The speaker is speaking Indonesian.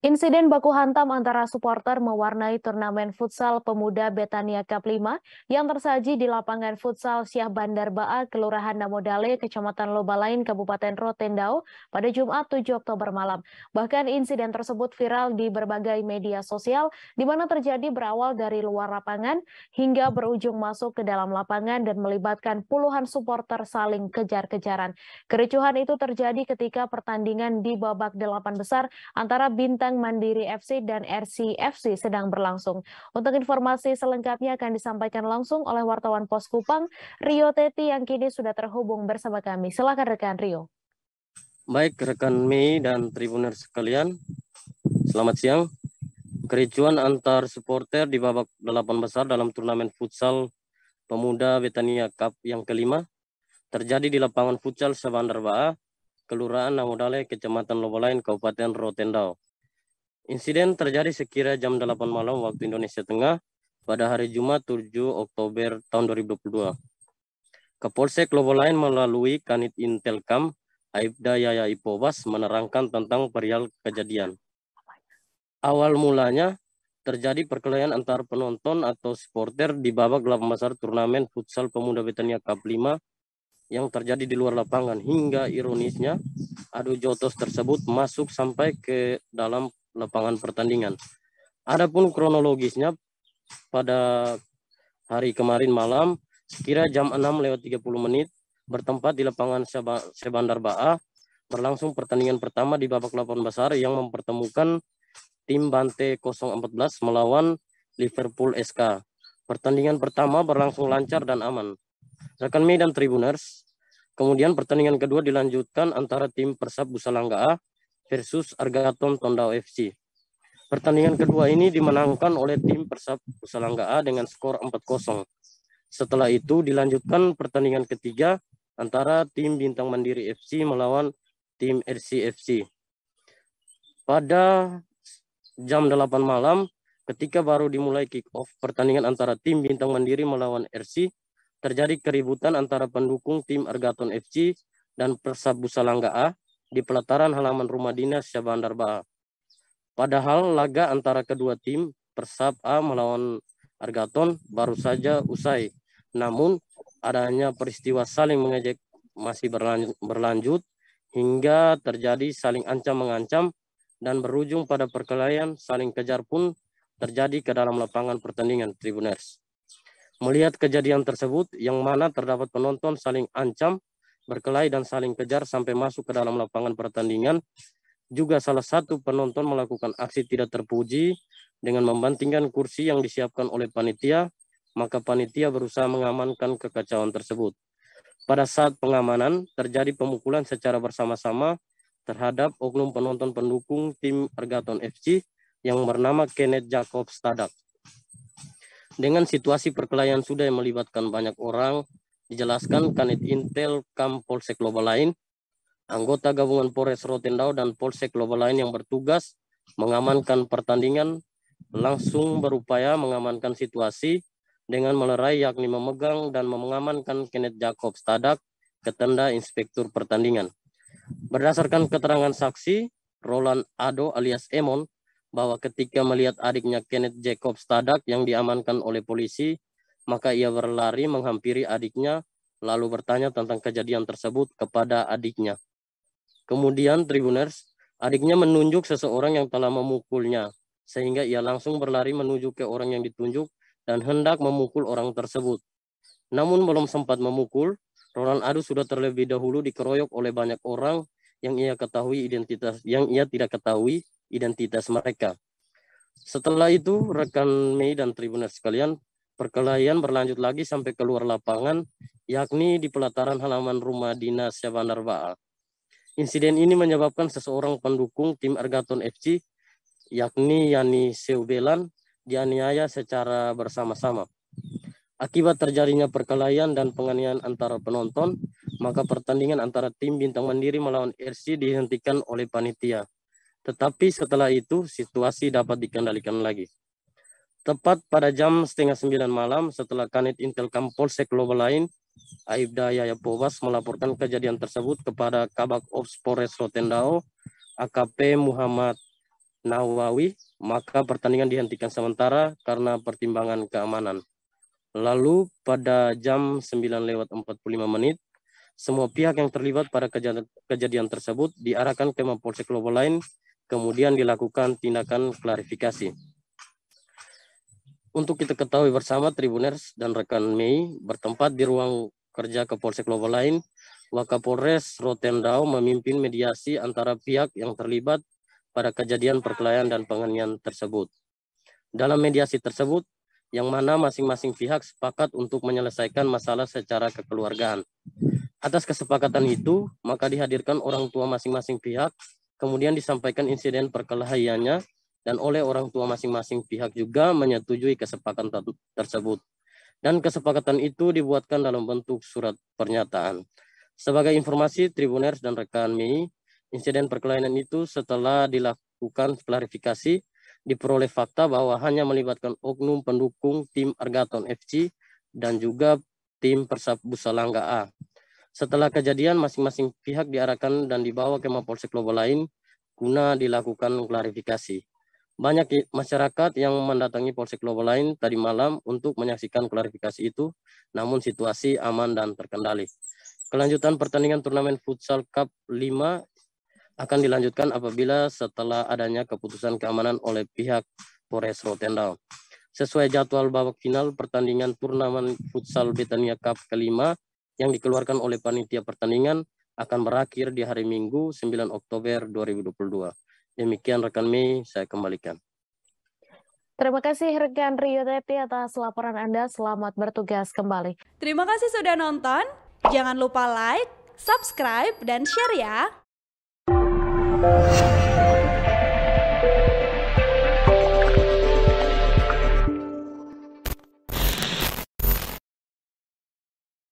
Insiden baku hantam antara supporter mewarnai turnamen futsal pemuda Betania Cup 5 yang tersaji di lapangan futsal Syah Bandar Baa, Kelurahan Namodale, Kecamatan Lobalain, Kabupaten Rotendao pada Jumat 7 Oktober malam. Bahkan insiden tersebut viral di berbagai media sosial di mana terjadi berawal dari luar lapangan hingga berujung masuk ke dalam lapangan dan melibatkan puluhan supporter saling kejar-kejaran. Kericuhan itu terjadi ketika pertandingan di babak delapan besar antara Bintang Mandiri FC dan RC FC sedang berlangsung. Untuk informasi selengkapnya akan disampaikan langsung oleh wartawan Pos Kupang, Rio Teti yang kini sudah terhubung bersama kami. Silakan rekan Rio. Baik rekan Mei dan tribuner sekalian, selamat siang. Kericuan antar supporter di babak delapan besar dalam turnamen futsal pemuda Betania Cup yang kelima terjadi di lapangan futsal Sabandar Baa, Kelurahan Namodale, Kecamatan Lobolain, Kabupaten Rotendao. Insiden terjadi sekira jam 8 malam waktu Indonesia Tengah pada hari Jumat 7 Oktober tahun 2022. Kapolsek Lobolain melalui Kanit Intelkam Aibda Yaya Ipobas menerangkan tentang perihal kejadian. Awal mulanya terjadi perkelahian antar penonton atau supporter di babak delapan besar turnamen futsal pemuda Betania Cup 5 yang terjadi di luar lapangan hingga ironisnya adu jotos tersebut masuk sampai ke dalam lapangan pertandingan. Adapun kronologisnya pada hari kemarin malam sekira jam 6 lewat 30 menit bertempat di lapangan Sebandar Baa berlangsung pertandingan pertama di babak 8 besar yang mempertemukan tim Bante 014 melawan Liverpool SK. Pertandingan pertama berlangsung lancar dan aman. Rekan Medan Tribuners, kemudian pertandingan kedua dilanjutkan antara tim Persab Busalangga versus Argaton Tondao FC. Pertandingan kedua ini dimenangkan oleh tim Persab Pusalangga A dengan skor 4-0. Setelah itu dilanjutkan pertandingan ketiga antara tim Bintang Mandiri FC melawan tim RCFC. Pada jam 8 malam ketika baru dimulai kick off pertandingan antara tim Bintang Mandiri melawan RC, terjadi keributan antara pendukung tim Argaton FC dan Persab Busalangga A di pelataran halaman rumah dinas Syabandar Ba. Padahal laga antara kedua tim Persab A melawan Argaton baru saja usai. Namun adanya peristiwa saling mengejek masih berlanjut, hingga terjadi saling ancam-mengancam dan berujung pada perkelahian saling kejar pun terjadi ke dalam lapangan pertandingan Tribuners. Melihat kejadian tersebut yang mana terdapat penonton saling ancam berkelahi dan saling kejar sampai masuk ke dalam lapangan pertandingan. Juga salah satu penonton melakukan aksi tidak terpuji dengan membantingkan kursi yang disiapkan oleh panitia, maka panitia berusaha mengamankan kekacauan tersebut. Pada saat pengamanan, terjadi pemukulan secara bersama-sama terhadap oknum penonton pendukung tim Argaton FC yang bernama Kenneth Jacob Stadak. Dengan situasi perkelahian sudah yang melibatkan banyak orang, Dijelaskan Kanit Intel Kam Polsek Global lain, anggota gabungan Polres Rotendao dan Polsek Global lain yang bertugas mengamankan pertandingan langsung berupaya mengamankan situasi dengan melerai yakni memegang dan mengamankan Kenneth Jacob Stadak ke tenda inspektur pertandingan. Berdasarkan keterangan saksi, Roland Ado alias Emon, bahwa ketika melihat adiknya Kenneth Jacob Stadak yang diamankan oleh polisi maka ia berlari menghampiri adiknya lalu bertanya tentang kejadian tersebut kepada adiknya. Kemudian Tribuners, adiknya menunjuk seseorang yang telah memukulnya, sehingga ia langsung berlari menuju ke orang yang ditunjuk dan hendak memukul orang tersebut. Namun belum sempat memukul, Roland Adu sudah terlebih dahulu dikeroyok oleh banyak orang yang ia ketahui identitas yang ia tidak ketahui identitas mereka. Setelah itu, rekan Mei dan Tribuners sekalian, Perkelahian berlanjut lagi sampai keluar lapangan, yakni di pelataran halaman rumah dinas Syabandar Ba'a. Insiden ini menyebabkan seseorang pendukung tim Ergaton FC, yakni Yani Seubelan, dianiaya secara bersama-sama. Akibat terjadinya perkelahian dan penganiayaan antara penonton, maka pertandingan antara tim Bintang Mandiri melawan RC dihentikan oleh panitia. Tetapi setelah itu situasi dapat dikendalikan lagi. Tepat pada jam setengah sembilan malam setelah Kanit Intel Polsek Global lain, Aibda Yaya Pobas melaporkan kejadian tersebut kepada Kabak Ops Polres Rotendao, AKP Muhammad Nawawi, maka pertandingan dihentikan sementara karena pertimbangan keamanan. Lalu pada jam 9 lewat 45 menit, semua pihak yang terlibat pada kejadian, tersebut diarahkan ke Mapolsek Lobo lain, kemudian dilakukan tindakan klarifikasi. Untuk kita ketahui bersama Tribuners dan rekan Mei bertempat di ruang kerja ke Polsek Lobo lain, Wakapolres Rotendao memimpin mediasi antara pihak yang terlibat pada kejadian perkelahian dan penganiayaan tersebut. Dalam mediasi tersebut, yang mana masing-masing pihak sepakat untuk menyelesaikan masalah secara kekeluargaan. Atas kesepakatan itu, maka dihadirkan orang tua masing-masing pihak, kemudian disampaikan insiden perkelahiannya, dan oleh orang tua masing-masing pihak juga menyetujui kesepakatan tersebut. Dan kesepakatan itu dibuatkan dalam bentuk surat pernyataan. Sebagai informasi Tribuners dan rekan Mi, insiden perkelahian itu setelah dilakukan klarifikasi, diperoleh fakta bahwa hanya melibatkan oknum pendukung tim Argaton FC dan juga tim Persab Busalangga A setelah kejadian, masing-masing pihak diarahkan dan dibawa ke Mapolsek Lobo lain guna dilakukan klarifikasi. Banyak masyarakat yang mendatangi Polsek Lobo lain tadi malam untuk menyaksikan klarifikasi itu, namun situasi aman dan terkendali. Kelanjutan pertandingan turnamen Futsal Cup 5 akan dilanjutkan apabila setelah adanya keputusan keamanan oleh pihak Polres Rotendao. Sesuai jadwal babak final pertandingan turnamen Futsal Betania Cup kelima yang dikeluarkan oleh panitia pertandingan akan berakhir di hari Minggu 9 Oktober 2022. Demikian rekan Mei, saya kembalikan. Terima kasih rekan Rio Teti atas laporan Anda. Selamat bertugas kembali. Terima kasih sudah nonton. Jangan lupa like, subscribe, dan share ya.